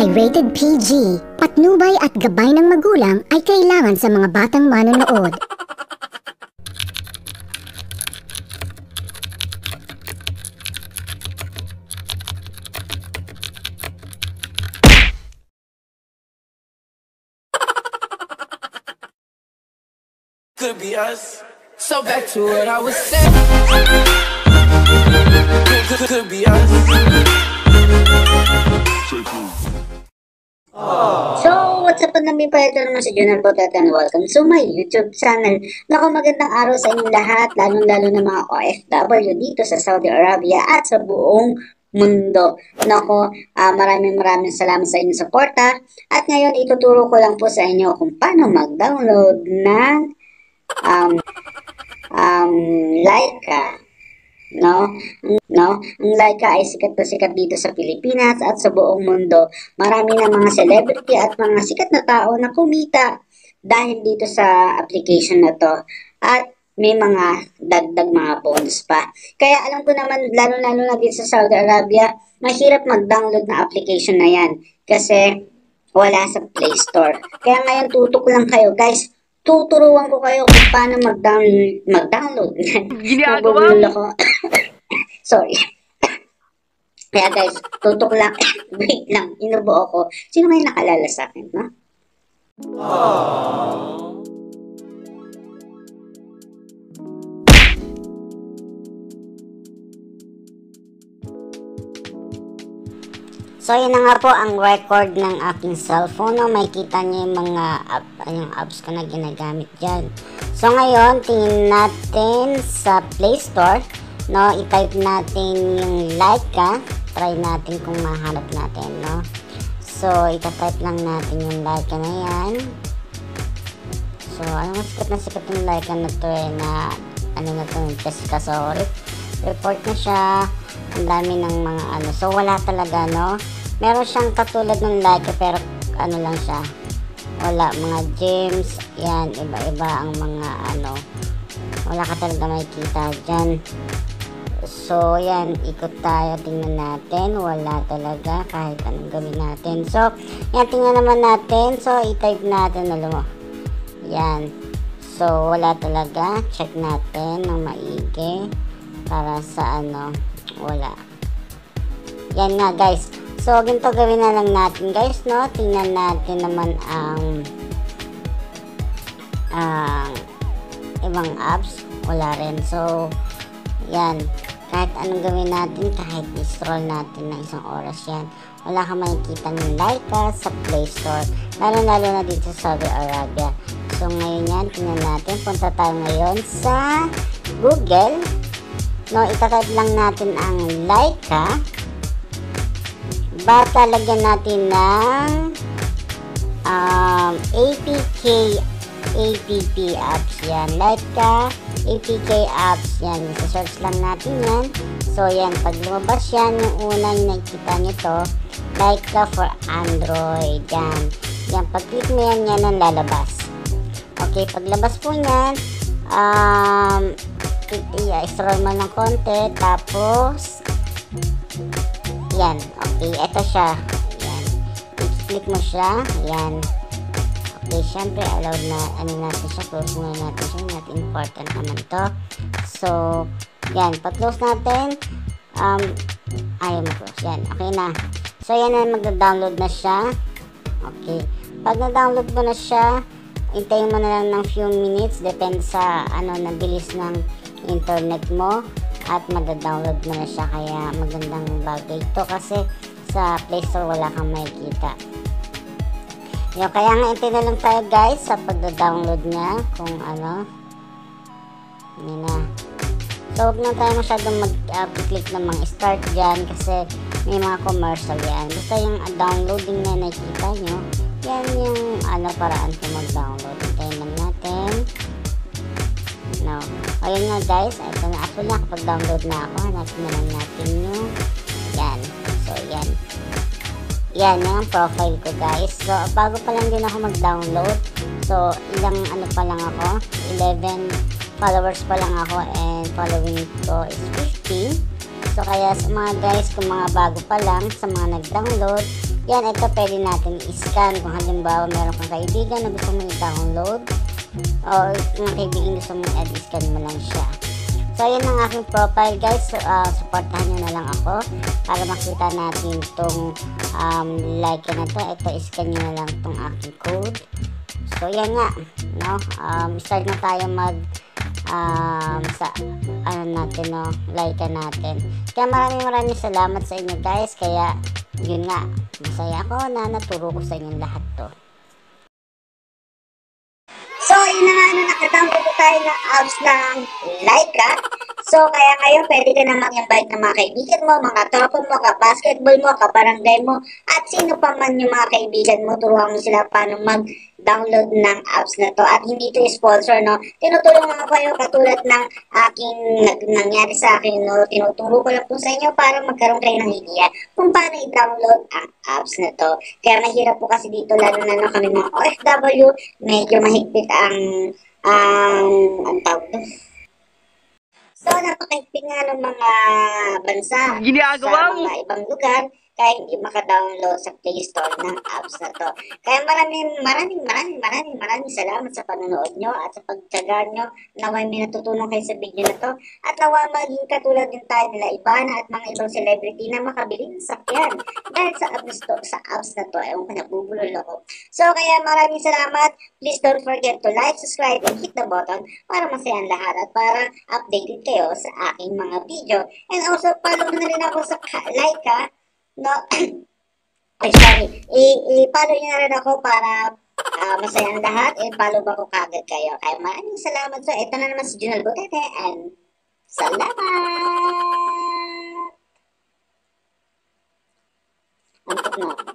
ay rated PG. Patnubay at gabay ng magulang ay kailangan sa mga batang manonood. Could be us. So back to what I was saying. Could, could, could be us. Up namin pa ito naman si Junal Potet and welcome to my YouTube channel. Naku, magandang araw sa inyong lahat, lalong-lalo na mga OFW dito sa Saudi Arabia at sa buong mundo. Nako, ah, maraming maraming salamat sa inyong suporta. At ngayon, ituturo ko lang po sa inyo kung paano mag-download ng um, um, Laika. No? No? Ang Laika ay sikat na sikat dito sa Pilipinas at sa buong mundo. Marami na mga celebrity at mga sikat na tao na kumita dahil dito sa application na to. At may mga dagdag mga bonus pa. Kaya alam ko naman, lalo-lalo na dito sa Saudi Arabia, mahirap mag-download na application na yan. Kasi wala sa Play Store. Kaya ngayon tutok lang kayo guys. Tuturuan ko kayo kung paano mag-download. Mag-download. Ginagawa ako. Sorry. Kaya guys, tutok lang. Wait lang, inubo ako. Sino kayo nakalala sa akin, no? So, yun na nga po ang record ng aking cellphone. No? May kita niyo yung mga app, yung apps ko na ginagamit dyan. So, ngayon, tingin natin sa Play Store. No? I-type natin yung Laika. Try natin kung mahanap natin. No? So, ita-type lang natin yung Laika na yan. So, ano nga sikat na sikat yung Laika na to eh, na ano na to, Jessica Sorry. Report na siya. Ang dami ng mga ano. So, wala talaga, no? Meron siyang katulad ng Laika pero ano lang siya. Wala, mga gems. Yan, iba-iba ang mga ano. Wala ka talaga makikita dyan. So, yan, ikot tayo, tingnan natin. Wala talaga, kahit anong gawin natin. So, yan, tingnan naman natin. So, i-type natin, alam mo. Yan. So, wala talaga. Check natin ng maigi. Para sa ano, wala. Yan nga, guys. So, ganito gawin na lang natin, guys, no? Tingnan natin naman ang ang ibang apps. Wala rin. So, yan kahit anong gawin natin, kahit i-scroll natin ng isang oras yan, wala kang makikita ng Laika sa Play Store, lalo-lalo na dito sa Saudi Arabia. So ngayon yan, tingnan natin, punta tayo ngayon sa Google. No, itatype lang natin ang Laika. Bata, lagyan natin ng um, APK APP apps yan. Laika APK apps yan. Isa-search lang natin yan. So, yan. Pag lumabas yan, yung unang nakikita nyo to, Laika for Android. Yan. Yan. Pag-click mo yan, yan ang lalabas. Okay. Paglabas po yan, um, i-scroll mo ng konti. Tapos, yan. Okay. Ito siya. Yan. I-click mo siya. Yan. Okay, syempre, allowed na, ano natin siya, close muna natin siya, not important naman to. So, yan, pag-close natin, um, ayaw mo-close, yan, okay na. So, yan na, mag-download na siya. Okay, pag na-download mo na siya, hintayin mo na lang ng few minutes, depende sa, ano, na bilis ng internet mo, at mag-download mo na siya, kaya magandang bagay ito, kasi sa Play Store wala kang makikita. Yung, kaya nga intay na lang tayo guys sa pagda-download niya kung ano. Hindi na. So, huwag na tayo masyadong mag-click uh, ng mga start dyan kasi may mga commercial yan. Basta yung uh, downloading na nakikita nyo, yan yung ano paraan kung mag-download. Hintayin lang natin. No. Ayun nga guys, ito na. Actually, nakapag-download na ako. Hanapin na lang natin yung yan. So, yan. Yan, yan ang profile ko guys. So, bago pa lang din ako mag-download. So, ilang ano pa lang ako. 11 followers pa lang ako and following ko is 50. So, kaya sa mga guys, kung mga bago pa lang, sa mga nag-download, Yan, ito pwede natin i-scan kung halimbawa meron kang kaibigan na gusto mong i-download o mga kaibigan gusto mong i-scan mo lang siya. So, yan ang aking profile guys. So, uh, supportahan nyo na lang ako para makita natin itong um, like na to. Ito, scan nyo na lang itong aking code. So, yan nga. No? Um, start na tayo mag um, sa ano natin no, like natin. Kaya maraming maraming salamat sa inyo guys. Kaya yun nga, masaya ako na naturo ko sa inyo lahat to. So, yun na nga na nakatampo po tayo ng apps ng Laika. So, kaya ngayon, pwede ka na mag-invite ng mga kaibigan mo, mga tropa mo, ka-basketball mo, ka-barangay mo, at sino pa man yung mga kaibigan mo, turuan mo sila paano mag-download ng apps na to. At hindi to sponsor, no? Tinutulungan ko kayo katulad ng aking nangyari sa akin, no? Tinuturo ko lang po sa inyo para magkaroon kayo ng idea kung paano i-download ang apps na to. Kaya mahirap po kasi dito, lalo na no, kami mga OFW, medyo mahigpit ang ang ang tawag. So, napakahigpit nga ng mga bansa. Ginagawa sa mga ibang lugar kaya hindi maka-download sa Play Store ng apps na to. Kaya maraming, maraming, maraming, maraming, maraming salamat sa panonood nyo at sa pagtsaga nyo. Naway may natutunan kayo sa video na to. At nawa maging katulad din tayo nila Ibana at mga ibang celebrity na makabili ng sakyan. Dahil sa apps, to, sa apps na to, ewan ko nabubulol ako. So, kaya maraming salamat. Please don't forget to like, subscribe, and hit the button para masaya ang lahat at para updated kayo sa aking mga video. And also, follow na rin ako sa ka- Laika, no? Ay, sorry. I-follow nyo na rin ako para ah, masaya ang lahat. I-follow ba ko kagad kayo? Kaya maraming salamat. So, ito na naman si Junal Butete and salamat! Antok na. ako.